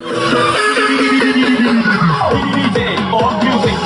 DJ on music,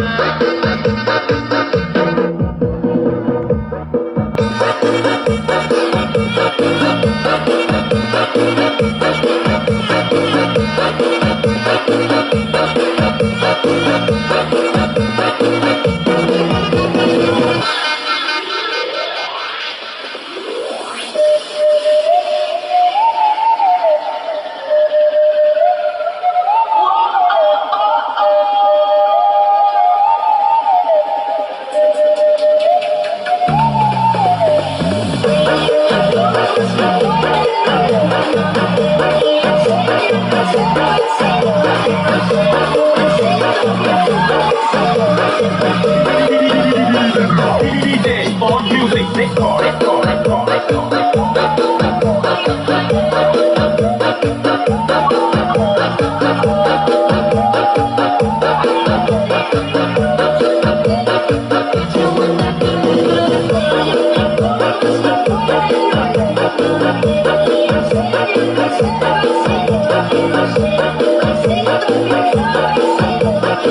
Bye. Record, record.